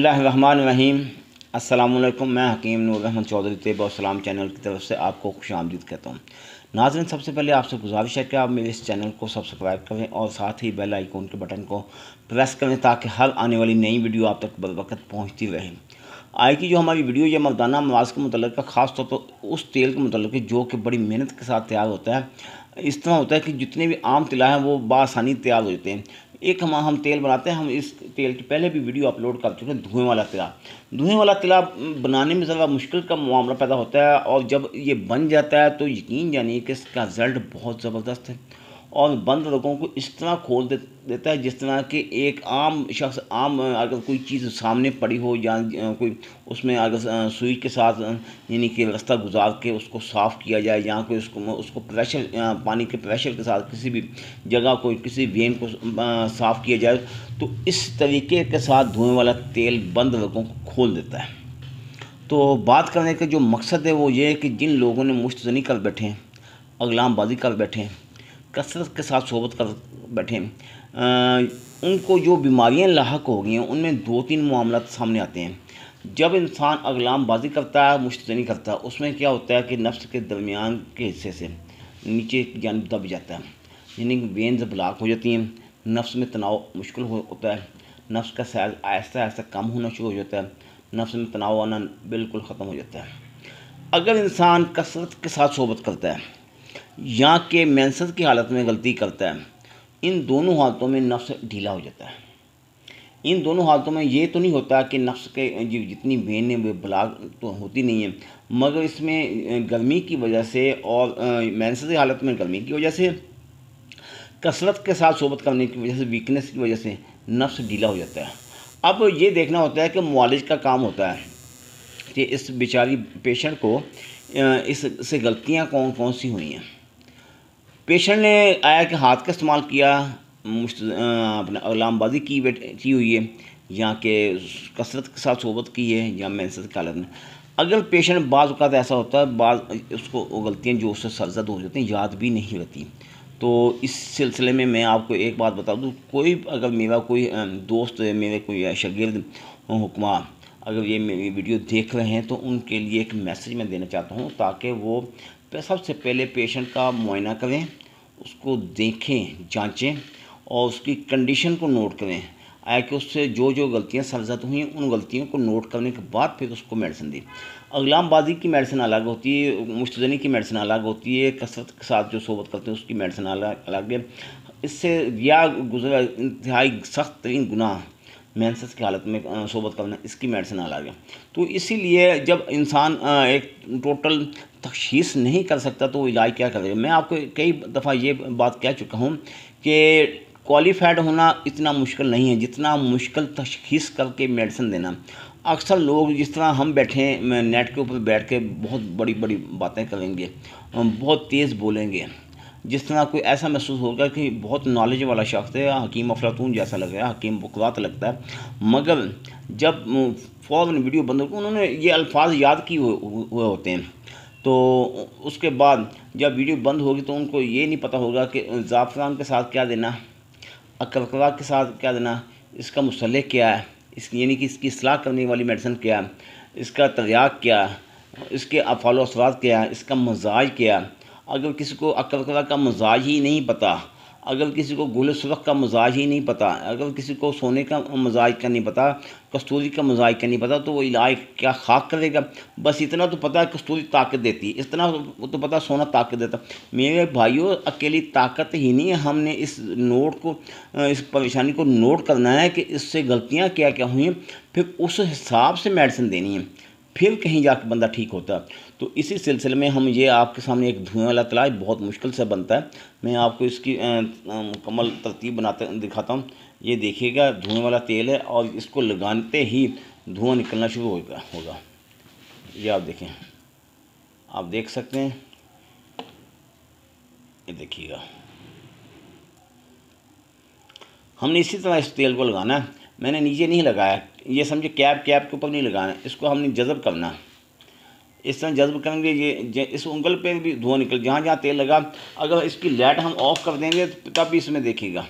रहीम वालेकुम मैं हकीम नूर रहमान चौधरी तेब सलाम चैनल की तरफ़ से आपको खुश आमदीद कहता हूँ। नाजरन, सबसे पहले आपसे गुजारिश है कि आप मेरे इस चैनल को सब्सक्राइब करें और साथ ही बेल आइकॉन के बटन को प्रेस करें ताकि हर आने वाली नई वीडियो आप तक बर वक्त पहुँचती रहे। आज की जो हमारी वीडियो ये मरदाना मवाज के मतलब का, ख़ास तौर पर उस तेल के मतलब जो कि बड़ी मेहनत के साथ तैयार होता है। इस तरह होता है कि जितने भी आम तिला हैं, वो बासानी तैयार हो जाते हैं। एक हम हम तेल बनाते हैं, हम इस तेल की पहले भी वीडियो अपलोड कर चुके हैं, धुएँ वाला तिला। धुएँ वाला तिला बनाने में ज़्यादा मुश्किल का मामला पैदा होता है और जब ये बन जाता है तो यकीन जानिए कि इसका रिज़ल्ट बहुत ज़बरदस्त है। और बंद लोगों को इस तरह खोल दे, देता है जिस तरह कि एक आम शख्स आम अगर कोई चीज़ सामने पड़ी हो या कोई उसमें अगर सुई के साथ यानी कि रास्ता गुजार के उसको साफ़ किया जाए या कोई उसको उसको प्रेशर पानी के प्रेशर के साथ किसी भी जगह को किसी वेन को साफ़ किया जाए तो इस तरीके के साथ धुएँ वाला तेल बंद लोगों को खोल देता है। तो बात करने का जो मकसद है वो ये है कि जिन लोगों ने मुश्तनी कर बैठे हैं अगलामबाजी कर बैठे हैं कसरत के साथ सोबत कर बैठे उनको जो बीमारियाँ लाक हो गई हैं, उनमें दो तीन मामला सामने आते हैं। जब इंसान अगलाम बाजी करता है मुश्तनी करता है, उसमें क्या होता है कि नफ्स के दरमियान के हिस्से से नीचे जानब दब जाता है, यानी वेन्स ब्लॉक हो जाती हैं। नफ्स में तनाव मुश्किल हो, होता है। नफ्स का साइज़ आहिस्ता आहिस्ता कम होना शुरू हो जाता है। नफ्स में तनाव आना बिल्कुल ख़त्म हो जाता है। अगर इंसान कसरत के साथ सोबत करता है या के मैंसस की हालत में गलती करता है। इन दोनों हालतों में नफ्स ढीला हो जाता है। इन दोनों हालतों में ये तो नहीं होता कि नफ्स के जितनी वेन है, वे ब्लाक तो होती नहीं है। मगर इसमें गर्मी की वजह से और मैंसस की हालत में गर्मी की वजह से, कसरत के साथ सोबत करने की वजह से वीकनेस की वजह से नफ्स ढीला हो जाता है। अब ये देखना होता है कि मालिज का काम होता है कि इस बेचारी पेशेंट को इससे गलतियाँ कौन कौन सी हुई हैं। पेशेंट ने आया कि हाथ का इस्तेमाल किया अपने अलामबाजी की की हुई है, या कि कसरत के साथ सोबत की है, या मैंसत की हालत में। अगर पेशेंट बाज़ अवत ऐसा होता है बाज़ उसको वो गलतियाँ जो उससे सरजद हो जाती हैं, याद भी नहीं रहती। तो इस सिलसिले में मैं आपको एक बात बता दूँ, कोई अगर मेरा कोई दोस्त, मेरे कोई शगिर्द, हुक्मा अगर ये मेरी वीडियो देख रहे हैं तो उनके लिए एक मैसेज मैं देना चाहता हूँ ताकि वो सबसे पहले पेशेंट का मुआयना करें, उसको देखें, जांचें और उसकी कंडीशन को नोट करें। आया कि उससे जो जो गलतियाँ सरजद हुई, उन गलतियों को नोट करने के बाद फिर उसको मेडिसिन दी। अगलामबाजी की मेडिसिन अलग होती है मुश्तनी की मेडिसिन अलग होती है, कसरत के साथ जो सोबत करते हैं, उसकी मेडिसिन अलग अलग है। इससे या गुजरा, इंतहाई सख्त तरीन गुनाह मैंसस की हालत में सोबत करना, इसकी मेडिसिन अलग है। तो इसीलिए जब इंसान एक टोटल तशीस नहीं कर सकता तो वो इलाज क्या करेगा? मैं आपको कई दफ़ा ये बात कह चुका हूँ कि क्वालिफाइड होना इतना मुश्किल नहीं है, जितना मुश्किल तशीस करके मेडिसिन देना। अक्सर लोग जिस तरह हम बैठे नेट के ऊपर बैठ के बहुत बड़ी बड़ी बातें करेंगे बहुत तेज़ बोलेंगे। जिस तरह कोई ऐसा महसूस होगा कि बहुत नॉलेज वाला शख्स है हकीम अफलातून जैसा लग रहा है, हकीम बुकरात लगता है। मगर जब फ़ौरन वीडियो बंद हो उन्होंने ये अल्फाज याद किए हुए होते हैं। तो उसके बाद जब वीडियो बंद होगी तो उनको ये नहीं पता होगा कि ज़ाफ़रान के साथ क्या देना अकरकरा के साथ क्या देना, इसका मुसलह क्या है, इस, यानी कि इसकी असलाह करने वाली मेडिसिन क्या है, इसका तरियाक क्या है, इसके अफाल असरात क्या है, इसका मजाज क्या है। अगर किसी को अकलकला का मजाज ही नहीं पता, अगर किसी को गुल सुरख का मजाज ही नहीं पता, अगर किसी को सोने का मजाज का नहीं पता, कस्तूरी का मजाज का नहीं पता तो वो इलाज क्या खाक करेगा? बस इतना तो पता है कस्तूरी ताकत देती है। इतना तो पता सोना ताकत देता मेरे भाइयों, अकेली ताकत ही नहीं है। हमने इस नोट को, इस परेशानी को नोट करना है कि इससे गलतियाँ क्या क्या हुई फिर उस हिसाब से मेडिसिन देनी है। फिर कहीं जाकर बंदा ठीक होता। तो इसी सिलसिले में हम ये आपके सामने एक धुएँ वाला तलाश बहुत मुश्किल से बनता है। मैं आपको इसकी मुकम्मल तरतीब बनाते, दिखाता हूँ। ये देखिएगा, धुएँ वाला तेल है और इसको लगाते ही धुआँ निकलना शुरू होगा होगा। ये आप देखें। आप देख सकते हैं। ये देखिएगा। हमने इसी तरह इस तेल को लगाना है। मैंने नीचे नहीं लगाया। ये समझे कैप कैप के ऊपर नहीं लगाना, इसको हमने जज़ब करना है। इस तरह जज्ब करेंगे, ये इस उंगल पे भी धुआँ निकल, जहाँ जहाँ तेल लगा, अगर इसकी लाइट हम ऑफ़ कर देंगे तब भी इसमें देखेगा।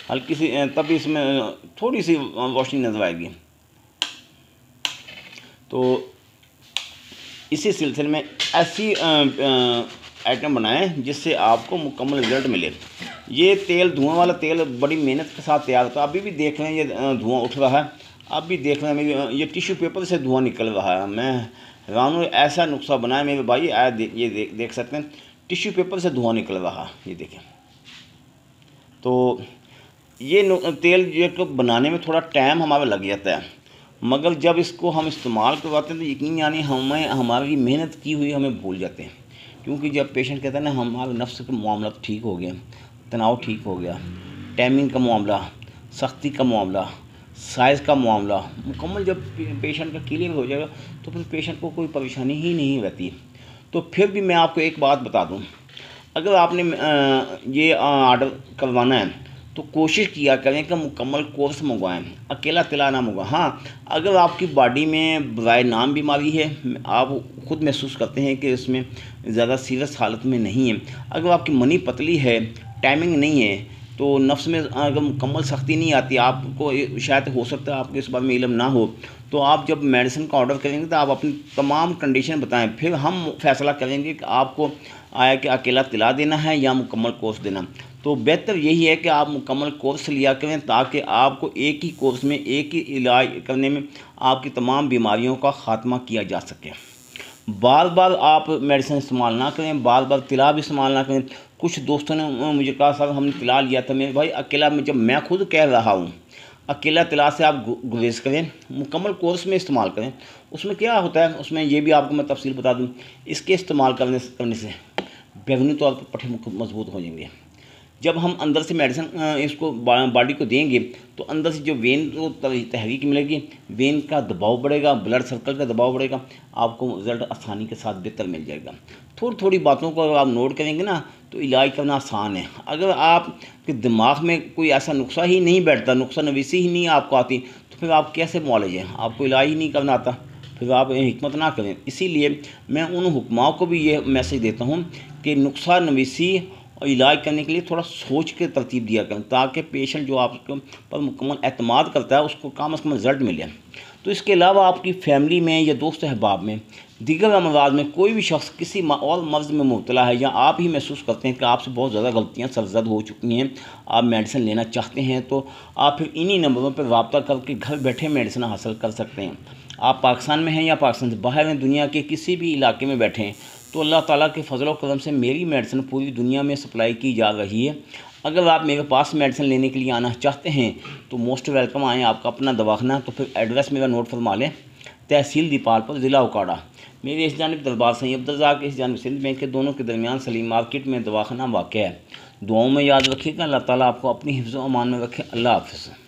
हल्की सी तब भी इसमें थोड़ी सी वॉशिंग नज़र आएगी। तो इसी सिलसिले में ऐसी आइटम बनाएँ, जिससे आपको मुकम्मल रिज़ल्ट मिले। ये तेल, धुआँ वाला तेल बड़ी मेहनत के साथ तैयार होता है। अभी भी देख रहे हैं, ये धुआँ उठ रहा है। अब भी देख रहे हैं मेरी ये टिश्यू पेपर से धुआँ निकल रहा है। मैं रानू ऐसा नुस्खा बनाया मेरे भाई आया दे, ये देख देख सकते हैं। टिश्यू पेपर से धुआँ निकल रहा ये देखें। तो ये तेल जो तो बनाने में थोड़ा टाइम हमारा लग जाता है। मगर जब इसको हम इस्तेमाल करवाते हैं तो यकीन यानी हमें हमारी मेहनत की हुई हमें भूल जाते हैं। क्योंकि जब पेशेंट कहता है ना हमारे नफ्स का मामला ठीक हो गया तनाव ठीक हो गया टाइमिंग का मामला सख्ती का मामला साइज़ का मामला, मुकम्मल जब पेशेंट का क्लियर हो जाएगा तो फिर पेशेंट को कोई परेशानी ही नहीं रहती। तो फिर भी मैं आपको एक बात बता दूँ, अगर आपने ये आर्डर करवाना है तो कोशिश किया करें कि मुकम्मल कोर्स मंगवाएँ, अकेला तिला ना मंगवाएँ हाँ अगर आपकी बॉडी में बरए नाम बीमारी है, आप खुद महसूस करते हैं कि इसमें ज़्यादा सीरियस हालत में नहीं है, अगर आपकी मनी पतली है टाइमिंग नहीं है तो नफ्स में अगर मुकम्मल सख्ती नहीं आती, आपको शायद हो सकता है आपको इस बारे में इलम ना हो तो आप जब मेडिसिन का ऑर्डर करेंगे तो आप अपनी तमाम कंडीशन बताएँ। फिर हम फैसला करेंगे कि आपको आया कि अकेला तिला देना है या मुकम्मल कोर्स देना। तो बेहतर यही है कि आप मुकम्मल कोर्स लिया करें ताकि आपको एक ही कोर्स में, एक ही इलाज करने में आपकी तमाम बीमारियों का ख़ात्मा किया जा सके। बार बार आप मेडिसिन इस्तेमाल ना करें बार बार तिला भी इस्तेमाल ना करें। कुछ दोस्तों ने मुझे कहा सर हमने तिला लिया था। मेरे भाई, अकेला में, जब मैं खुद कह रहा हूँ, अकेला तिला से आप गुरेज करें, मुकम्मल कोर्स में इस्तेमाल करें। उसमें क्या होता है? उसमें ये भी आपको मैं तफसील बता दूँ, इसके इस्तेमाल करने करने से, बैगनी तौर पर पट्टे मज़बूत हो जाएँगे। जब हम अंदर से मेडिसिन इसको बॉडी को देंगे तो अंदर से जो वेन को तहरीक मिलेगी। वेन का दबाव बढ़ेगा ब्लड सर्कल का दबाव बढ़ेगा, आपको रिज़ल्ट आसानी के साथ बेहतर मिल जाएगा। थोड़ी थोड़ी बातों को अगर आप नोट करेंगे ना तो इलाज करना आसान है। अगर आपके दिमाग में कोई ऐसा नुस्खा ही नहीं बैठता, नुस्खा नवीसी ही नहीं आपको आती तो फिर आप कैसे मौलेज हैं? आपको इलाज ही नहीं करना आता। फिर आप हमत ना करें। इसीलिए मैं उन हुक्माओं को भी ये मैसेज देता हूँ कि नुस्खा नवीसी और इलाज करने के लिए थोड़ा सोच के तरतीब दिया करें, ताकि पेशेंट जो आपके पर मुकम्मल अतमाद करता है, उसको कम अज़ कम रिज़ल्ट मिले। तो इसके अलावा आपकी फैमिली में या दोस्त अहबाब में, दीगर अमराज में कोई भी शख्स किसी और मर्ज़ में मुबतला है, या आप ही महसूस करते हैं कि आपसे बहुत ज़्यादा गलतियाँ सरजद हो चुकी हैं, आप मेडिसिन लेना चाहते हैं तो आप फिर इन्हीं नंबरों पर रबता करके घर बैठे मेडिसिन हासिल कर सकते हैं। आप पाकिस्तान में हैं या पाकिस्तान से बाहर हैं, दुनिया के किसी भी इलाके में बैठे हैं तो अल्लाह ताला के फजल करम से मेरी मेडिसिन पूरी दुनिया में सप्लाई की जा रही है। अगर आप मेरे पास मेडिसिन लेने के लिए आना चाहते हैं तो मोस्ट वेलकम आएँ आपका अपना दवाखाना। तो फिर एड्रेस मेरा नोट फरमा लें। तहसील दीपालपुर ज़िला उकाड़ा। मेरे इस जानब दरबार सही अब्दुल्जाक इस जानब सिंध बैंक के दोनों के दरमियान सलीम मार्केट में दवाखाना वाक़ है। दुआओं में याद रखिएगा, अल्लाह ताला आपको अपनी हिफ्ज़ अमान में रखे। अल्लाह हाफ़